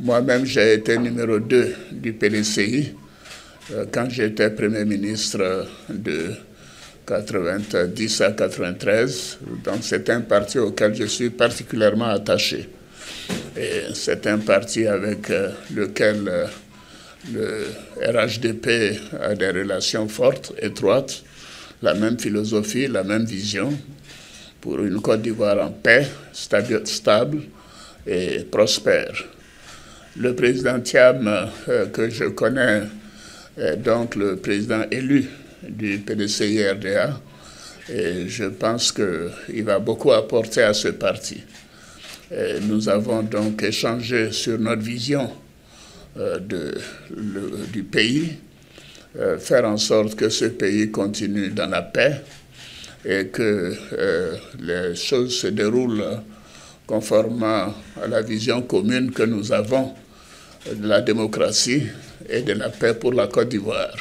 Moi-même, j'ai été numéro 2 du PDCI euh, quand j'étais Premier ministre de 90 à 93. Donc c'est un parti auquel je suis particulièrement attaché. Et c'est un parti avec euh, lequel euh, le RHDP a des relations fortes, étroites, la même philosophie, la même vision pour une Côte d'Ivoire en paix, stable et prospère. Le président Thiam, euh, que je connais, est donc le président élu du PDCI-RDA et je pense qu'il va beaucoup apporter à ce parti. nous avons donc échangé sur notre vision euh, du pays, euh, faire en sorte que ce pays continue dans la paix et que les choses se déroulent conformément à la vision commune que nous avons de la démocratie et de la paix pour la Côte d'Ivoire.